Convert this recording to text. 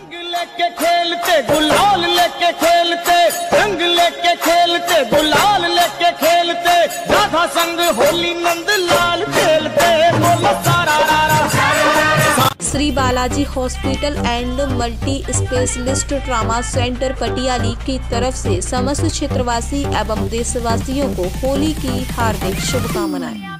खेलते, गुलाल लेके खेलते, रंग लेके खेलते, गुलाल लेके खेलते, राधा संग होली नंद लाल खेलते Shri Balaji hospital and multi specialist trauma centre Patiyali की तरफ़ से समस्त क्षेत्रवासी एवं देशवासियों को होली की हार्दिक शुभकामनाएँ।